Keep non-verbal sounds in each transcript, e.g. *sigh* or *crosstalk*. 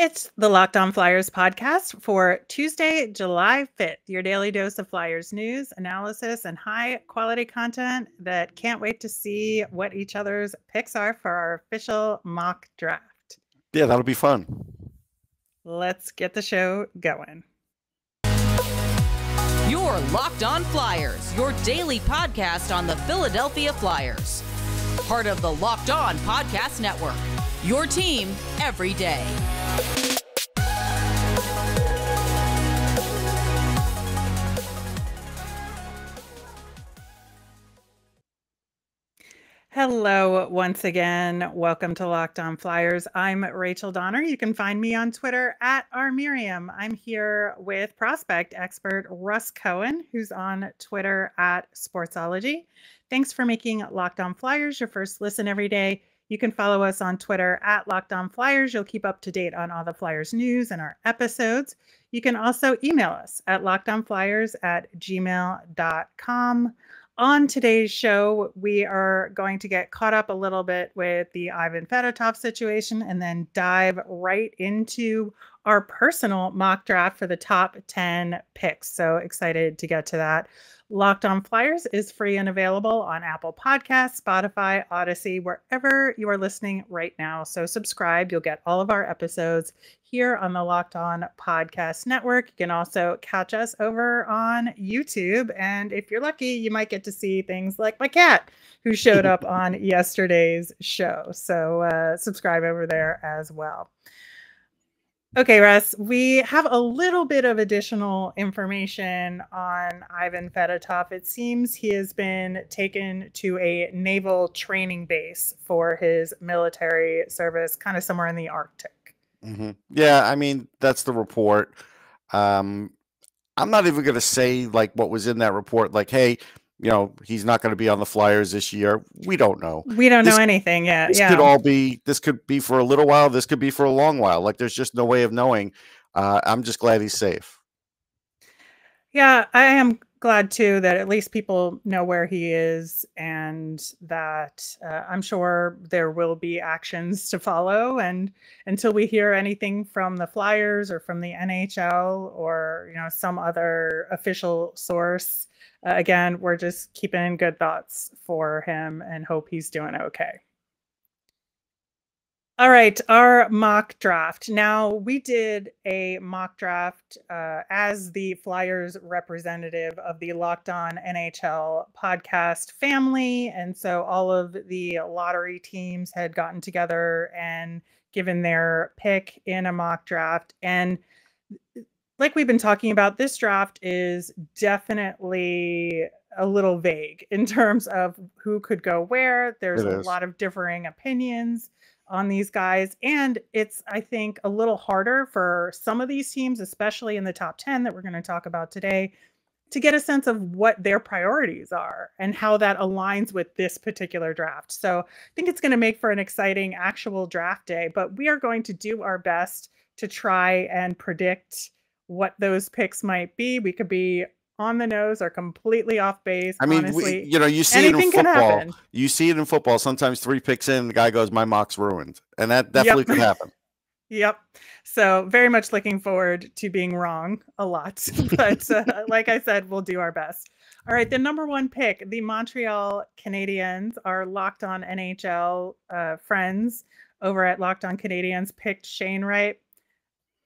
It's the Locked On Flyers podcast for Tuesday, July 5th. Your daily dose of Flyers news, analysis, and high quality content that can't wait to see what each other's picks are for our official mock draft. Yeah, that'll be fun. Let's get the show going. Your Locked On Flyers, your daily podcast on the Philadelphia Flyers. Part of the Locked On Podcast Network. Your team every day. Hello, once again. Welcome to Locked On Flyers. I'm Rachel Donner. You can find me on Twitter at rmiriam. I'm here with prospect expert Russ Cohen, who's on Twitter at Sportsology. Thanks for making Locked On Flyers your first listen every day. You can follow us on Twitter at Locked On Flyers. You'll keep up to date on all the Flyers news and our episodes. You can also email us at lockedonflyers at gmail.com. On today's show, we are going to get caught up a little bit with the Ivan Fedotov situation and then dive right into our personal mock draft for the top 10 picks. So excited to get to that. Locked on Flyers is free and available on Apple Podcasts, Spotify, Audacy, wherever you are listening right now. So subscribe. You'll get all of our episodes here on the Locked On Podcast Network. You can also catch us over on YouTube. And if you're lucky, you might get to see things like my cat who showed *laughs* up on yesterday's show. So uh, subscribe over there as well. Okay, Russ, we have a little bit of additional information on Ivan Fedotov. It seems he has been taken to a naval training base for his military service, kind of somewhere in the Arctic. Mm-hmm. Yeah, I mean that's the report. Um, I'm not even going to say like what was in that report. Like, hey, you know, he's not going to be on the Flyers this year. We don't know. We don't this, know anything yet. This yeah. could all be. This could be for a little while. This could be for a long while. Like, there's just no way of knowing. Uh, I'm just glad he's safe. Yeah, I am glad too that at least people know where he is and that uh, I'm sure there will be actions to follow. And until we hear anything from the Flyers or from the NHL or, you know, some other official source, uh, again, we're just keeping good thoughts for him and hope he's doing okay. All right, our mock draft. Now, we did a mock draft uh, as the Flyers representative of the Locked On NHL podcast family. And so all of the lottery teams had gotten together and given their pick in a mock draft. And like we've been talking about, this draft is definitely a little vague in terms of who could go where. There's a lot of differing opinions on these guys. And it's, I think, a little harder for some of these teams, especially in the top 10 that we're going to talk about today, to get a sense of what their priorities are and how that aligns with this particular draft. So I think it's going to make for an exciting actual draft day, but we are going to do our best to try and predict what those picks might be. We could be on the nose or completely off base. I mean, Honestly, we, you know, you see it in football. You see it in football. Sometimes three picks in, the guy goes, "My mock's ruined," and that definitely yep. could happen. *laughs* Yep. So very much looking forward to being wrong a lot, *laughs* but uh, like I said, we'll do our best. All right, the number one pick, the Montreal Canadiens, are locked on NHL uh, friends over at Locked On Canadiens picked Shane Wright.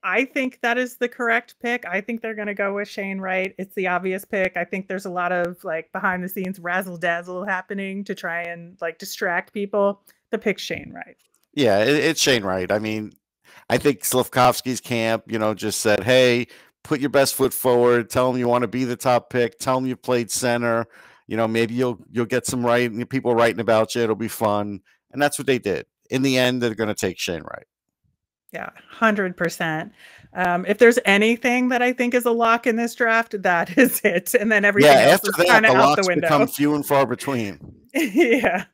I think that is the correct pick. I think they're going to go with Shane Wright. It's the obvious pick. I think there's a lot of like behind the scenes razzle dazzle happening to try and like distract people. The pick Shane Wright. Yeah, it, it's Shane Wright. I mean, I think Slafkovsky's camp, you know, just said, "Hey, put your best foot forward. Tell them you want to be the top pick. Tell them you played center. You know, maybe you'll you'll get some writing people writing about you. It'll be fun." And that's what they did. In the end, they're going to take Shane Wright. Yeah, hundred um, percent. If there's anything that I think is a lock in this draft, that *laughs* is it. And then everything yeah, else is kind of out the window. Become few and far between. *laughs* yeah.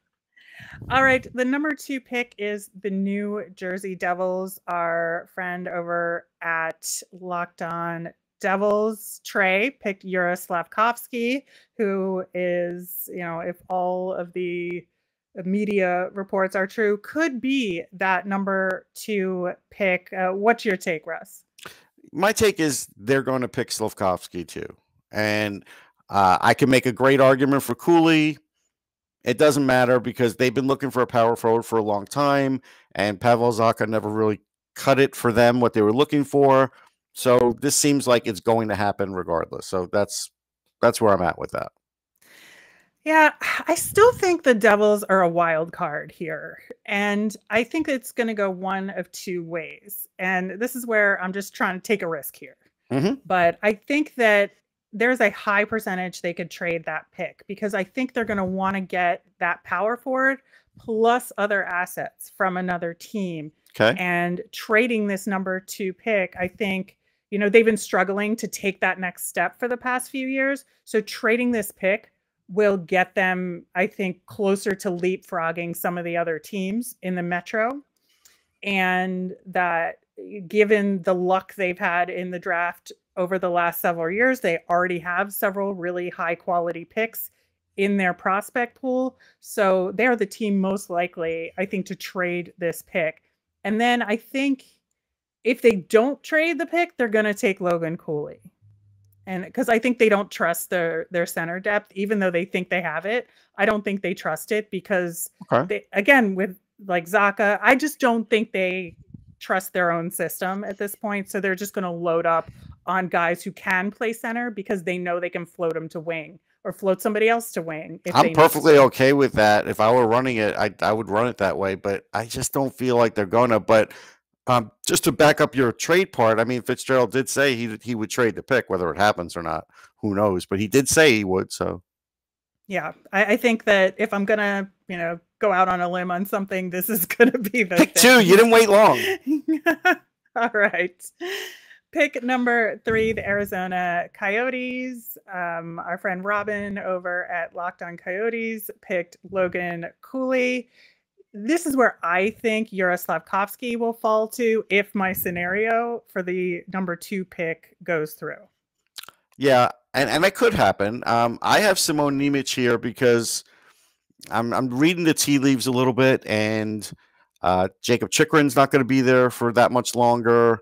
All right. The number two pick is the New Jersey Devils. Our friend over at Locked On Devils, Trey, picked Juraj Slafkovsky, who is, you know, if all of the media reports are true, could be that number two pick. Uh, what's your take, Russ? My take is they're going to pick Slafkovsky too. And uh, I can make a great argument for Cooley. It doesn't matter because they've been looking for a power forward for a long time, and Pavel Zacha never really cut it for them what they were looking for. So this seems like it's going to happen regardless. So that's that's where I'm at with that. Yeah, I still think the Devils are a wild card here. And I think it's going to go one of two ways. And this is where I'm just trying to take a risk here. Mm-hmm. But I think that there's a high percentage they could trade that pick because I think they're going to want to get that power forward plus other assets from another team. Okay. And trading this number two pick, I think, you know, they've been struggling to take that next step for the past few years. So trading this pick will get them, I think, closer to leapfrogging some of the other teams in the Metro. And that given the luck they've had in the draft over the last several years, they already have several really high quality picks in their prospect pool. So they're the team most likely, I think, to trade this pick. And then I think if they don't trade the pick, they're going to take Logan Cooley and because I think they don't trust their their center depth, even though they think they have it. I don't think they trust it because okay. they, again with like Zacha, I just don't think they trust their own system at this point. So they're just going to load up on guys who can play center because they know they can float them to wing or float somebody else to wing. I'm perfectly okay with that. If I were running it, I I would run it that way. But I just don't feel like they're gonna. But um, just to back up your trade part, I mean, Fitzgerald did say he he would trade the pick, whether it happens or not, who knows? But he did say he would. So, yeah, I, I think that if I'm gonna, you know, go out on a limb on something, this is *laughs* gonna be the pick thing. two. You didn't wait long. *laughs* All right. Pick number three, the Arizona Coyotes. Um, our friend Robin over at Locked On Coyotes picked Logan Cooley this is where I think Juraj Slafkovsky will fall to if my scenario for the number two pick goes through. Yeah, and, and that could happen. Um, I have Simon Nemec here because I'm I'm reading the tea leaves a little bit, and uh, Jakob Chychrun's not going to be there for that much longer.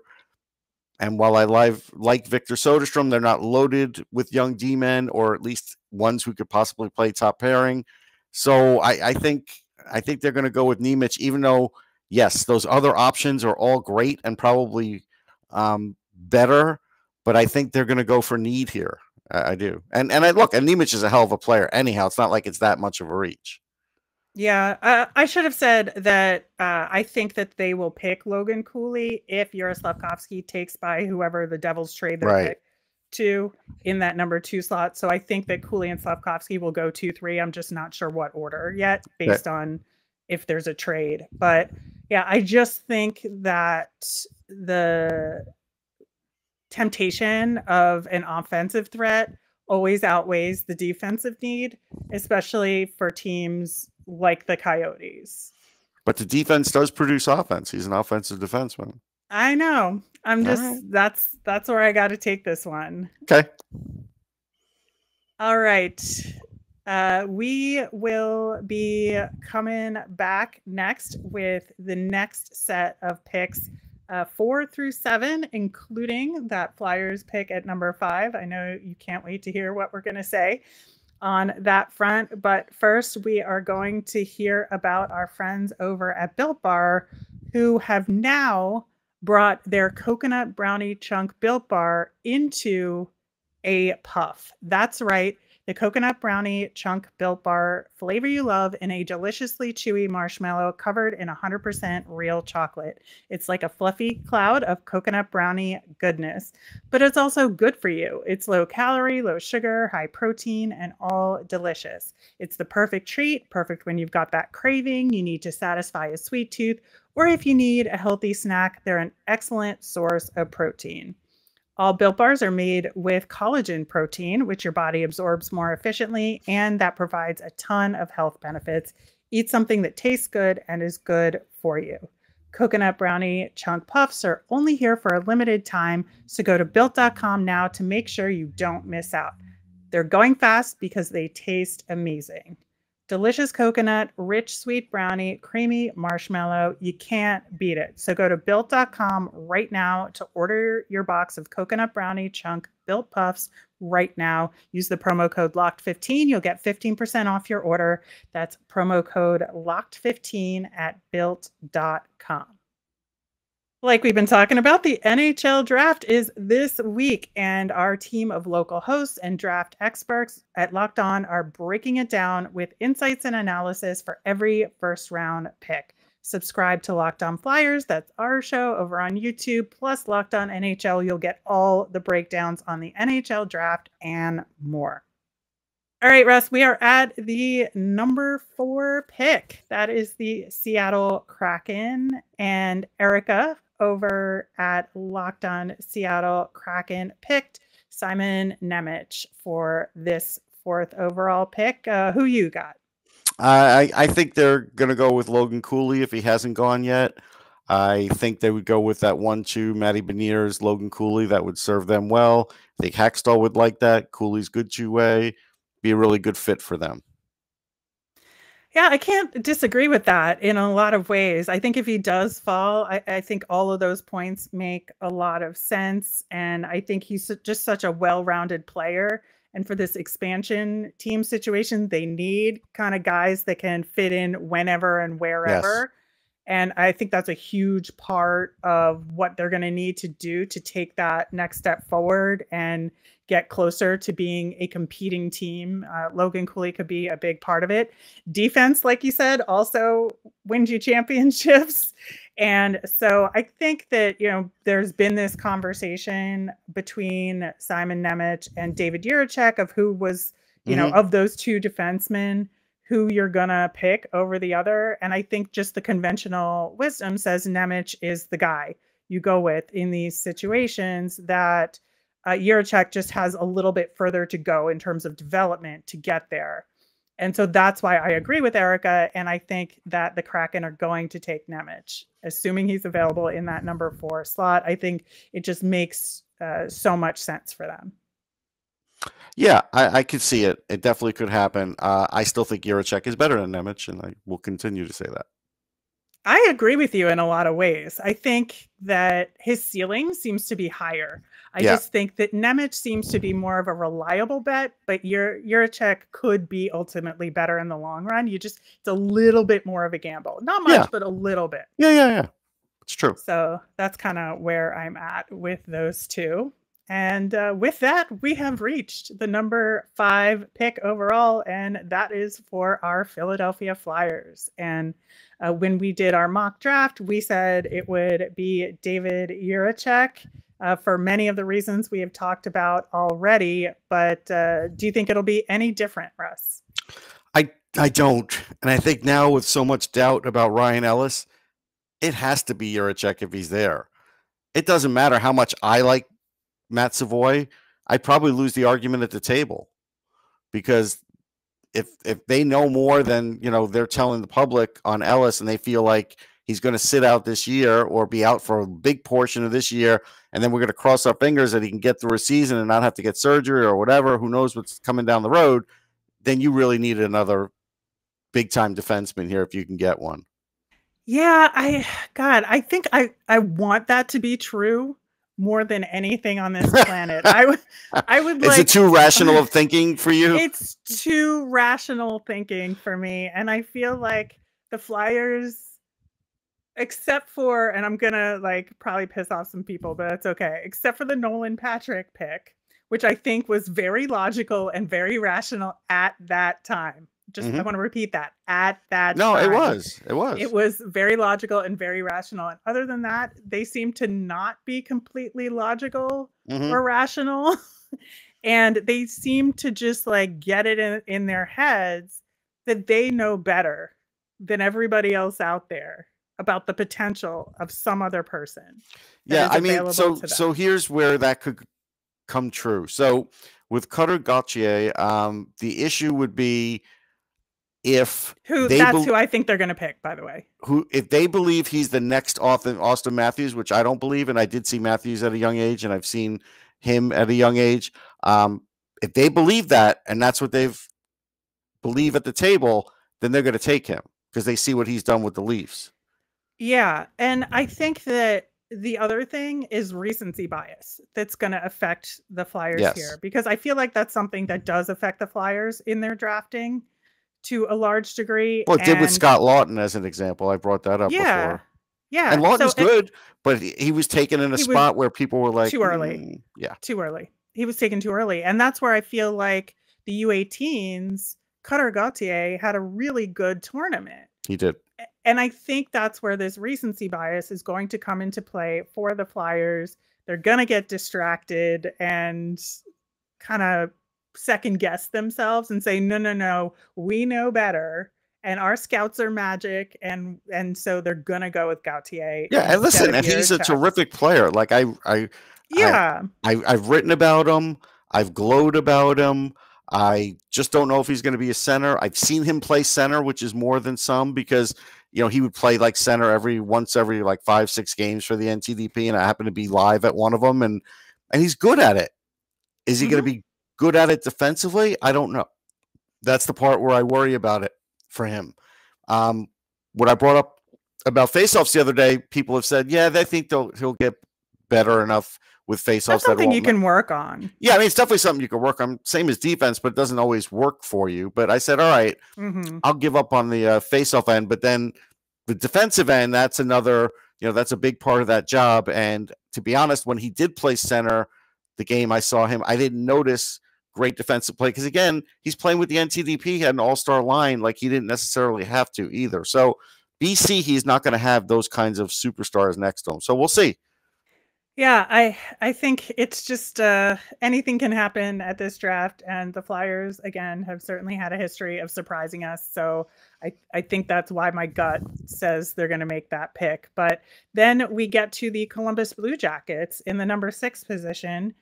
And while I live, like Victor Soderstrom, they're not loaded with young D men, or at least ones who could possibly play top pairing. So I, I think I think they're going to go with Nemec, even though, yes, those other options are all great and probably um, better, but I think they're going to go for need here. I, I, do. And and I look, and Nemec is a hell of a player. Anyhow, it's not like it's that much of a reach. Yeah, uh, I should have said that uh, I think that they will pick Logan Cooley if Juraj Slafkovsky takes by whoever the Devils trade right. pick to in that number two slot. So I think that Cooley and Slafkovsky will go two, three. I'm just not sure what order yet based on if there's a trade. But yeah, I just think that the temptation of an offensive threat always outweighs the defensive need, especially for teams like the Coyotes. But the defense does produce offense. He's an offensive defenseman. I know. I'm just right. that's that's where I got to take this one. Okay. All right. Uh, we will be coming back next with the next set of picks, uh, four through seven, including that Flyers pick at number five. I know you can't wait to hear what we're going to say on that front. But first, we are going to hear about our friends over at Built Bar who have now brought their coconut brownie chunk built bar into a puff. That's right. The coconut brownie chunk built bar flavor you love in a deliciously chewy marshmallow covered in 100% real chocolate. It's like a fluffy cloud of coconut brownie goodness, but it's also good for you. It's low calorie, low sugar, high protein, and all delicious. It's the perfect treat, perfect when you've got that craving, you need to satisfy a sweet tooth, or if you need a healthy snack, they're an excellent source of protein. All built bars are made with collagen protein, which your body absorbs more efficiently, and that provides a ton of health benefits. Eat something that tastes good and is good for you. Coconut brownie chunk puffs are only here for a limited time, so go to built.com now to make sure you don't miss out. They're going fast because they taste amazing. Delicious coconut, rich sweet brownie, creamy marshmallow. You can't beat it. So go to built.com right now to order your box of coconut brownie chunk built puffs right now. Use the promo code locked15. You'll get 15% off your order. That's promo code locked15 at built.com. Like we've been talking about, the NHL draft is this week, and our team of local hosts and draft experts at Locked On are breaking it down with insights and analysis for every first round pick. Subscribe to Locked On Flyers, that's our show over on YouTube, plus Locked On NHL. You'll get all the breakdowns on the NHL draft and more. All right, Russ, we are at the number four pick. That is the Seattle Kraken. And Erica over at Locked On Seattle Kraken picked Simon Nemec for this fourth overall pick. Uh, who you got? I I think they're going to go with Logan Cooley if he hasn't gone yet. I think they would go with that one-two Matty Beniers, Logan Cooley. That would serve them well. I think Hakstol would like that. Cooley's good two-way. Be a really good fit for them. Yeah, I can't disagree with that in a lot of ways. I think if he does fall, I, I, think all of those points make a lot of sense. And I think he's just such a well rounded player. And for this expansion team situation, they need kind of guys that can fit in whenever and wherever. Yes. And I think that's a huge part of what they're going to need to do to take that next step forward and get closer to being a competing team. Uh, Logan Cooley could be a big part of it. Defense, like you said, also wins you championships. *laughs* And so I think that, you know, there's been this conversation between Simon Nemec and David Jiricek of who was, you mm-hmm. know, of those two defensemen, who you're going to pick over the other. And I think just the conventional wisdom says Nemec is the guy you go with in these situations that uh, Jiricek just has a little bit further to go in terms of development to get there. And so that's why I agree with Erica. And I think that the Kraken are going to take Nemec, assuming he's available in that number four slot. I think it just makes uh, so much sense for them. Yeah, I, I could see it. It definitely could happen. Uh, I still think Jiricek is better than Nemec, and I will continue to say that. I agree with you in a lot of ways. I think that his ceiling seems to be higher. I yeah. just think that Nemec seems to be more of a reliable bet, but your Jiricek could be ultimately better in the long run. You just it's a little bit more of a gamble. Not much, yeah. but a little bit. Yeah, yeah, yeah. It's true. So that's kind of where I'm at with those two. And uh, with that, we have reached the number five pick overall, and that is for our Philadelphia Flyers. And uh, when we did our mock draft, we said it would be David Jiricek uh, for many of the reasons we have talked about already. But uh, do you think it'll be any different, Russ? I I don't, and I think now with so much doubt about Ryan Ellis, it has to be Jiricek if he's there. It doesn't matter how much I like Matt Savoie. I'd probably lose the argument at the table because if if they know more than you know they're telling the public on Ellis and they feel like he's going to sit out this year or be out for a big portion of this year and then we're going to cross our fingers that he can get through a season and not have to get surgery or whatever who knows what's coming down the road then you really need another big time defenseman here if you can get one yeah i god i think i i want that to be true more than anything on this planet. I would *laughs* I would Is like it too rational of thinking for you? It's too rational thinking for me. And I feel like the Flyers except for and I'm gonna like probably piss off some people, but it's okay. Except for the Nolan Patrick pick, which I think was very logical and very rational at that time. Just mm-hmm. I want to repeat that at that. No, time, it was. It was. It was very logical and very rational. And other than that, they seem to not be completely logical mm-hmm. or rational. *laughs* and they seem to just like get it in, in their heads that they know better than everybody else out there about the potential of some other person. Yeah, I mean, so so here's where that could come true. So with Cutter Gauthier, um, the issue would be if who that's who I think they're going to pick. By the way, who if they believe he's the next Auston Matthews, which I don't believe, and I did see Matthews at a young age, and I've seen him at a young age. Um, if they believe that, and that's what they've believe at the table, then they're going to take him because they see what he's done with the Leafs. Yeah, and I think that the other thing is recency bias that's going to affect the Flyers Yes. here because I feel like that's something that does affect the Flyers in their drafting to a large degree. Well, it did with Scott Laughton as an example. I brought that up Yeah, before. yeah, And Laughton's so good, but he, was taken in a He spot where people were like, too early. "Mm, yeah, too early. He was taken too early, and that's where I feel like the U18s Cutter Gauthier had a really good tournament. he did. And I think that's where this recency bias is going to come into play for the Flyers. They're going to get distracted and kind of second guess themselves and say, no, no, no, we know better. And our scouts are magic. And and so they're going to go with Gauthier. Yeah, and listen, and he's a terrific player. Like I, I, Yeah. I, I've written about him. I've glowed about him. I just don't know if he's going to be a center. I've seen him play center, which is more than some because you know he would play like center every once every like five six games for the NTDP, and I happen to be live at one of them, and and he's good at it. Is he going to be good at it defensively? I don't know. That's the part where I worry about it for him. Um, what I brought up about faceoffs the other day, people have said, yeah, they think they'll he'll get better enough with faceoffs. That's that something you can work on. yeah, I mean, it's definitely something you can work on. Same as defense, but it doesn't always work for you. But I said, all right, hmm I'll give up on the uh, face-off end, but then the defensive end, that's another, you know, that's a big part of that job. And to be honest, when he did play center, the game I saw him, I didn't notice great defensive play because again, he's playing with the NTDP, he had an all-star line, like he didn't necessarily have to either. So BC, he's not going to have those kinds of superstars next to him. So we'll see. Yeah, I I think it's just uh, anything can happen at this draft, and the Flyers again have certainly had a history of surprising us. So I I think that's why my gut says they're going to make that pick. But then we get to the Columbus Blue Jackets in the number six position,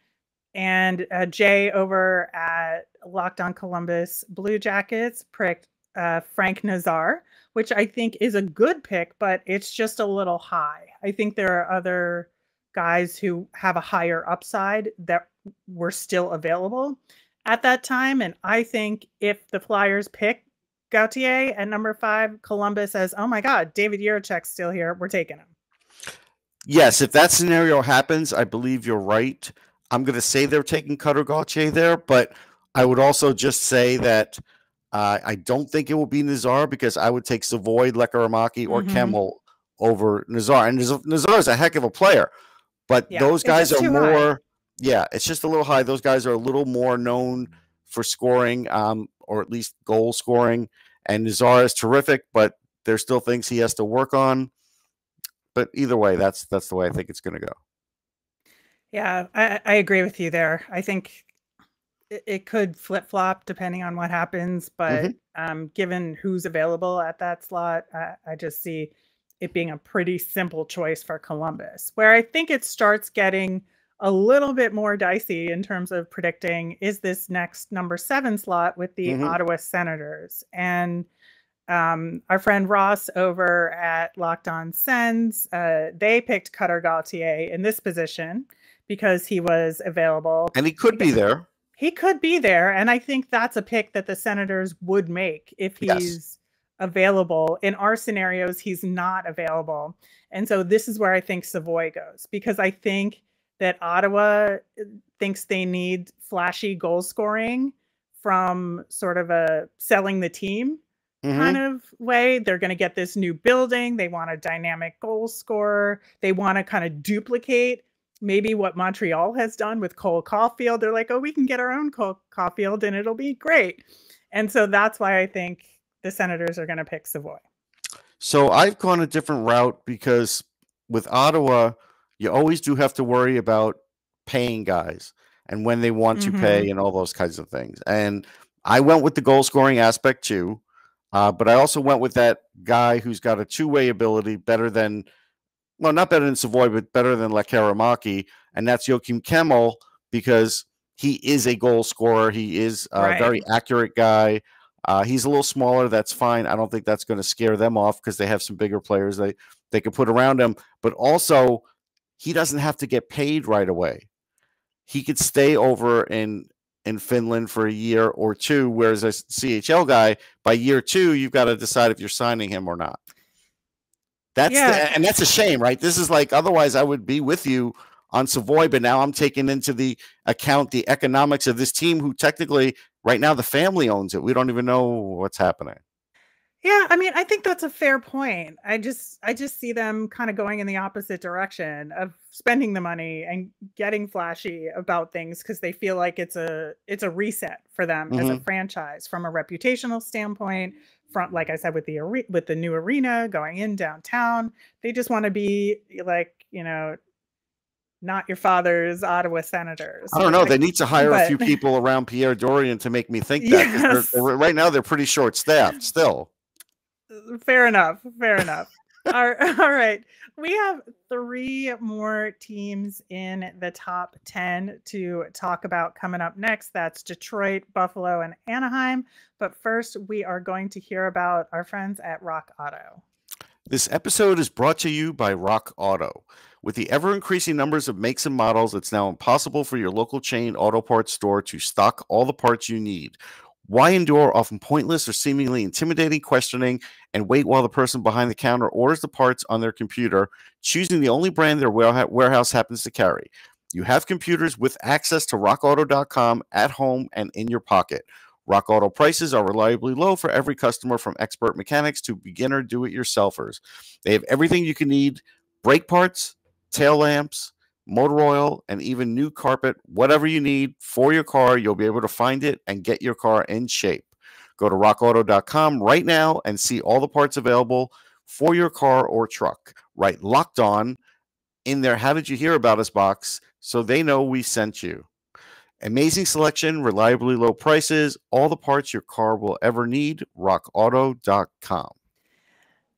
and uh, Jay over at Locked On Columbus Blue Jackets picked uh, Frank Nazar, which I think is a good pick, but it's just a little high. I think there are other guys who have a higher upside that were still available at that time. And I think if the Flyers pick Gauthier at number five, Columbus says, "Oh my God, David Jiricek's still here. We're taking him." Yes, if that scenario happens, I believe you're right. I'm going to say they're taking Cutter Gauthier there, but I would also just say that uh, I don't think it will be Nazar because I would take Savoie, Lekkerimaki, or Mhm. Kemell over Nazar. And Nazar is a heck of a player, but Yeah, those guys are too high. more. Yeah, it's just a little high. Those guys are a little more known for scoring, um, or at least goal scoring. And Nazar is terrific, but there's still things he has to work on. But either way, that's that's the way I think it's going to go. Yeah, I, I agree with you there. I think it, it could flip flop depending on what happens, but um, given who's available at that slot, I, I just see it being a pretty simple choice for Columbus. Where I think it starts getting a little bit more dicey in terms of predicting is this next number seven slot with the Mhm. Ottawa Senators. And um, our friend Ross over at Locked On Sens, uh, they picked Cutter Gauthier in this position because he was available. And he could be there. He could be there, and I think that's a pick that the Senators would make if Yes. Available. In our scenarios, he's not available. And so this is where I think Savoie goes because I think that Ottawa uh, thinks they need flashy goal scoring from sort of a selling the team Mhm. kind of way. They're going to get this new building. They want a dynamic goal scorer. They want to kind of duplicate maybe what Montreal has done with Cole Caufield. They're like, oh, we can get our own Cole Caufield and it'll be great. And so that's why I think the Senators are going to pick Savoie. So I've gone a different route because with Ottawa, you always do have to worry about paying guys and when they want to pay and all those kinds of things. And I went with the goal scoring aspect too. Uh, but I also went with that guy who's got a two way ability better than, well, not better than Savoie, but better than Lekkerimaki. And that's Joakim Kemell because he is a goal scorer. He is a Right. very accurate guy. Uh, he's a little smaller. That's fine. I don't think that's going to scare them off because they have some bigger players they they can put around him. But also, he doesn't have to get paid right away. He could stay over in in Finland for a year or two, whereas a CHL guy, by year two, you've got to decide if you're signing him or not. That's yeah. the, and that's a shame, right? This is like otherwise I would be with you on Savoie, but now I'm taking into the account the economics of this team, who technically right now the family owns it. We don't even know what's happening. Yeah, I mean, I think that's a fair point. I just I just see them kind of going in the opposite direction of spending the money and getting flashy about things because they feel like it's a it's a reset for them mm-hmm. as a mm-hmm. franchise from a reputational standpoint. Front, like I said, with the with the new arena going in downtown, they just want to be like you know not your father's Ottawa Senators. I don't know. They need to hire but, a few *laughs* people around Pierre Dorion to make me think that. Yes. They're, they're, right now, they're pretty short staffed still fair enough. Fair enough. all, *laughs* all right. We have three more teams in the top 10 to talk about coming up next. That's Detroit, Buffalo, and Anaheim. But first, we are going to hear about our friends at Rock Auto. This episode is brought to you by Rock Auto. With the ever increasing numbers of makes and models, it's now impossible for your local chain auto parts store to stock all the parts you need. Why endure often pointless or seemingly intimidating questioning and wait while the person behind the counter orders the parts on their computer, choosing the only brand their warehouse happens to carry? You have computers with access to rockauto.com at home and in your pocket. Rock Auto prices are reliably low for every customer from expert mechanics to beginner do it yourselfers. They have everything you can need brake parts, tail lamps, motor oil, and even new carpet, whatever you need for your car, you'll be able to find it and get your car in shape. Go to rockauto.com right now and see all the parts available for your car or truck. Right, locked on in their How Did You Hear About Us box so they know we sent you. Amazing selection, reliably low prices, all the parts your car will ever need. RockAuto.com.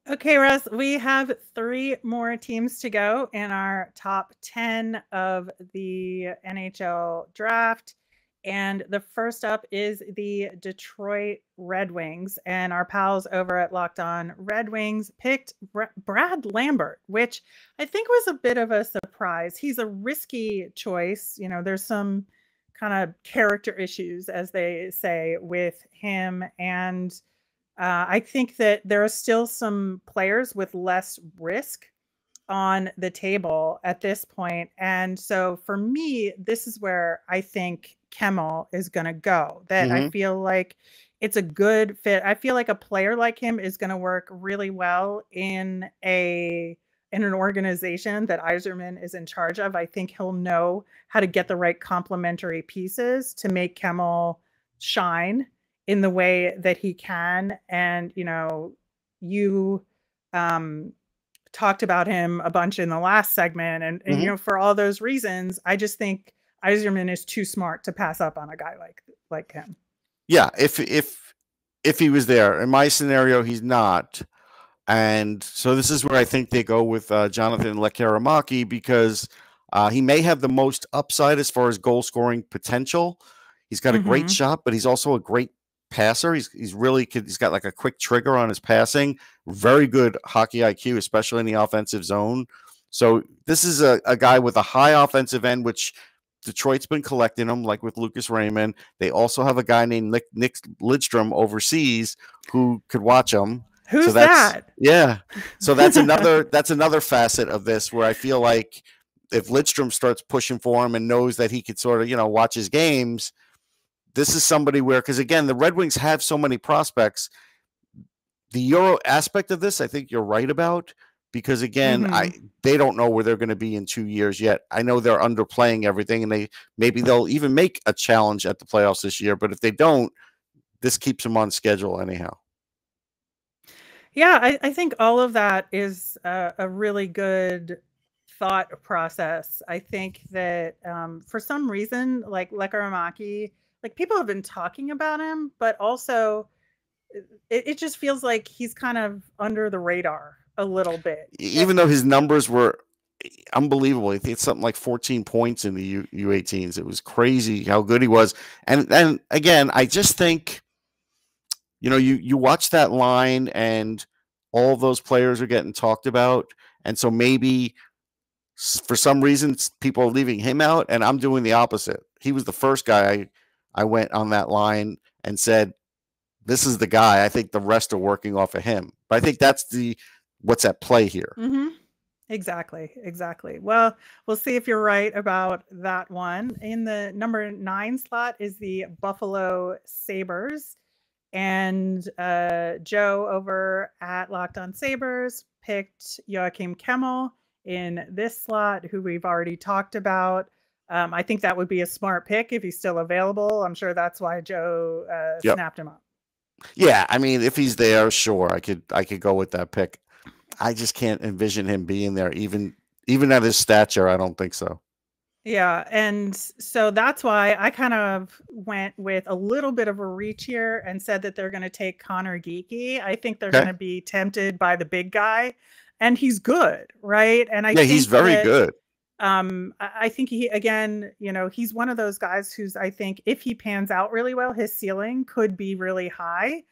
Okay, Russ, we have three more teams to go in our top 10 of the NHL draft. And the first up is the Detroit Red Wings. And our pals over at Locked On Red Wings picked Brad Lambert, which I think was a bit of a surprise. He's a risky choice. You know, there's some kind of character issues, as they say, with him. And uh, I think that there are still some players with less risk on the table at this point. And so for me, this is where I think Kemell is going to go. That mm-hmm. I feel like it's a good fit. I feel like a player like him is going to work really well in a in an organization that Yzerman is in charge of. I think he'll know how to get the right complementary pieces to make Kemell shine in the way that he can. And, you know, you um, talked about him a bunch in the last segment. And, and mm-hmm. you know, for all those reasons, I just think Yzerman is too smart to pass up on a guy like like him. Yeah, if if if he was there. In my scenario, he's not. And so this is where I think they go with uh, Jonathan Lekkerimaki because uh, he may have the most upside as far as goal scoring potential. He's got a mm-hmm. great shot, but he's also a great passer. He's he's really he's got like a quick trigger on his passing. Very good hockey IQ, especially in the offensive zone. So this is a, a guy with a high offensive end, which Detroit's been collecting them, like with Lucas Raymond. They also have a guy named Nick, Nick Lidstrom overseas who could watch them. Who's so that? Yeah. So that's *laughs* another that's another facet of this where I feel like if Lidstrom starts pushing for him and knows that he could sort of, you know, watch his games, this is somebody where, because again, the Red Wings have so many prospects. The Euro aspect of this, I think you're right about, because again, mm-hmm. I they don't know where they're going to be in two years yet. I know they're underplaying everything, and they maybe they'll even make a challenge at the playoffs this year. But if they don't, this keeps them on schedule anyhow. Yeah, I, I think all of that is a, a really good thought process. I think that um, for some reason, like Lekkerimaki – like people have been talking about him, but also uh, it, it just feels like he's kind of under the radar a little bit. Even though his numbers were eh, unbelievable. I think it's something like 14 points in the U, U18s. It was crazy how good he was. And and again, I just think you know, you you watch that line and all those players are getting talked about. And so maybe for some reason people are leaving him out and I'm doing the opposite. He was the first guy I I went on that line and said, "This is the guy." I think the rest are working off of him, but I think that's the what's at play here. Mm-hmm. Exactly, exactly. Well, we'll see if you're right about that one. In the number nine slot is the Buffalo Sabres. And uh, Joe over at Locked On Sabres picked Joakim Kemell in this slot, who we've already talked about. Um, I think that would be a smart pick if he's still available. I'm sure that's why Joe uh, yep. snapped him up. Yeah, I mean, if he's there, sure, I could I could go with that pick. I just can't envision him being there, even even at his stature. I don't think so. Yeah, and so that's why I kind of went with a little bit of a reach here and said that they're going to take Conor Geekie. I think they're okay. going to be tempted by the big guy, and he's good, right? And I yeah, he's very that, good. Um, I think he again, you know, he's one of those guys who's I think if he pans out really well, his ceiling could be really high.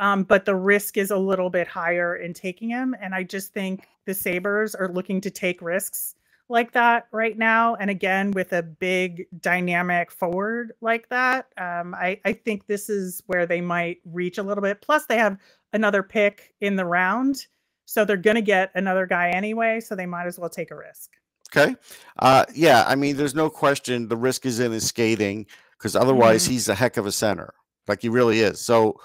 Um, but the risk is a little bit higher in taking him. And I just think the Sabres are looking to take risks like that right now. And again, with a big dynamic forward like that, um, I, I think this is where they might reach a little bit. Plus, they have another pick in the round. So they're going to get another guy anyway. So they might as well take a risk. Okay. Uh, yeah. I mean, there's no question the risk is in his skating because otherwise mm-hmm. he's a heck of a center. Like he really is. So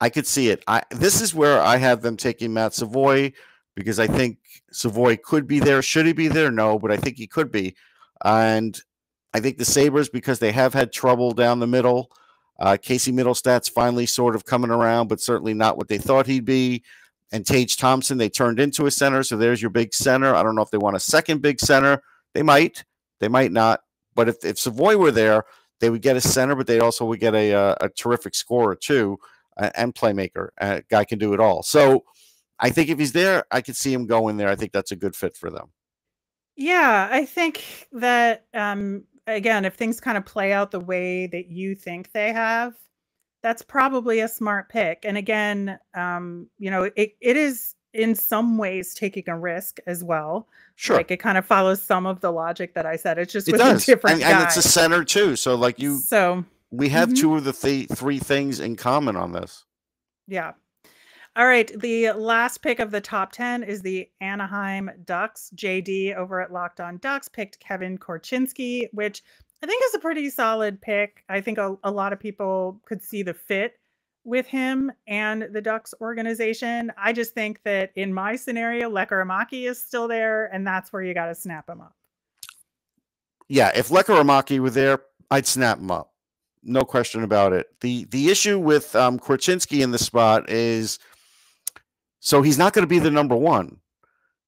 I could see it. I this is where I have them taking Matt Savoie because I think Savoie could be there. Should he be there? No, but I think he could be. And I think the Sabres, because they have had trouble down the middle, uh, Casey Mittelstadt's finally sort of coming around, but certainly not what they thought he'd be. And Tage Thompson, they turned into a center. So there's your big center. I don't know if they want a second big center. They might. They might not. But if, if Savoie were there, they would get a center, but they also would get a, a, a terrific scorer, too and playmaker. Uh, guy can do it all. So I think if he's there, I could see him going there. I think that's a good fit for them. Yeah, I think that um, again, if things kind of play out the way that you think they have, that's probably a smart pick. And again, um, you know, it, it is in some ways taking a risk as well. Sure. Like it kind of follows some of the logic that I said. It's just it with does. a different and, and, it's a center too. So like you so we have mm-hmm. two of the th- three things in common on this. Yeah. All right. The last pick of the top 10 is the Anaheim Ducks. JD over at Locked On Ducks picked Kevin Korchinski, which I think it's a pretty solid pick. I think a, a lot of people could see the fit with him and the Ducks organization. I just think that in my scenario, Lekkerimaki is still there, and that's where you got to snap him up. Yeah, if Lekkerimaki were there, I'd snap him up no question about it. the The issue with um, Korchinski in the spot is, so he's not going to be the number one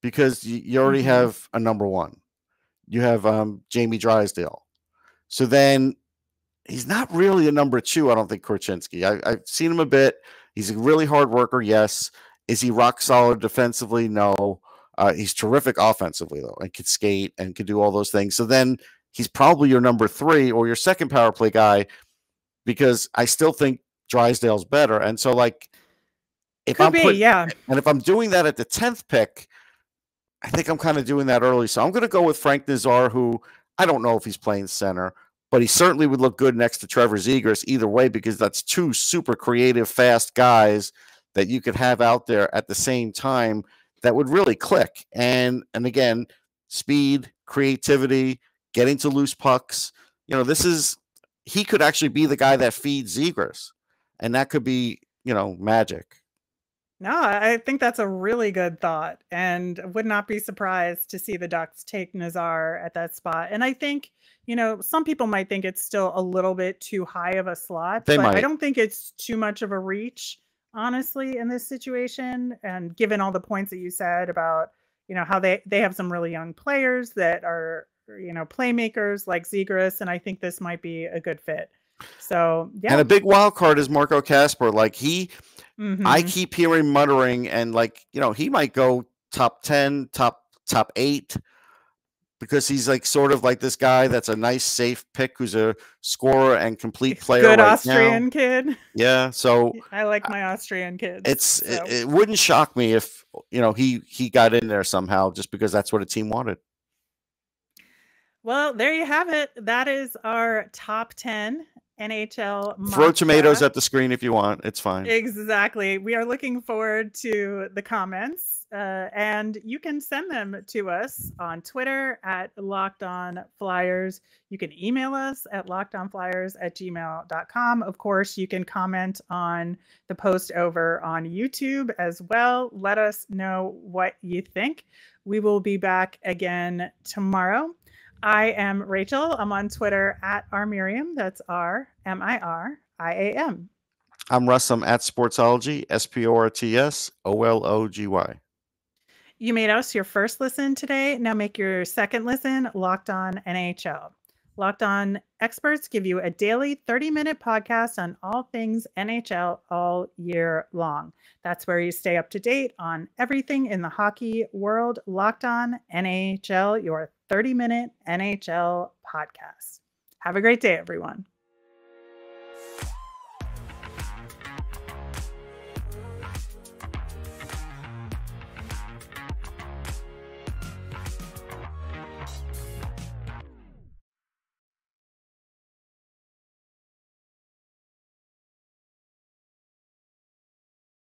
because you, you already mm-hmm. have a number one. You have um, Jamie Drysdale. So then he's not really a number two. I don't think Korchinski. I, I've seen him a bit. He's a really hard worker. Yes. Is he rock solid defensively? No. Uh, he's terrific offensively though, and can skate and can do all those things. So then he's probably your number three or your second power play guy because I still think Drysdale's better. And so, like, if Could I'm be, yeah, and if I'm doing that at the tenth pick, I think I'm kind of doing that early. So I'm going to go with Frank Nazar, who I don't know if he's playing center, but he certainly would look good next to Trevor Zegras either way because that's two super creative, fast guys that you could have out there at the same time that would really click. And and again, speed, creativity, getting to loose pucks. You know, this is he could actually be the guy that feeds Zegras, and that could be you know magic. No, I think that's a really good thought, and would not be surprised to see the Ducks take Nazar at that spot. And I think you know some people might think it's still a little bit too high of a slot, they but might. I don't think it's too much of a reach, honestly, in this situation. And given all the points that you said about you know how they they have some really young players that are you know, playmakers like Zegras, and I think this might be a good fit. So yeah. And a big wild card is Marco Kasper. Like he mm-hmm. I keep hearing muttering and like, you know, he might go top 10, top top eight because he's like sort of like this guy that's a nice safe pick who's a scorer and complete player. Good right Austrian now. kid. Yeah. So *laughs* I like my Austrian kids. It's so. it, it wouldn't shock me if you know he he got in there somehow just because that's what a team wanted. Well, there you have it. That is our top 10. NHL. Throw tomatoes at the screen if you want. It's fine. Exactly. We are looking forward to the comments, uh, and you can send them to us on Twitter at Locked On Flyers. You can email us at lockedonflyers at gmail.com. Of course, you can comment on the post over on YouTube as well. Let us know what you think. We will be back again tomorrow. I am Rachel. I'm on Twitter at R Miriam. That's R M I R I A M. I'm Russ. I'm at Sportsology, S P O R T S O L O G Y. You made us your first listen today. Now make your second listen Locked On NHL. Locked On experts give you a daily 30 minute podcast on all things NHL all year long. That's where you stay up to date on everything in the hockey world. Locked On NHL, your 30 minute NHL podcast. Have a great day, everyone.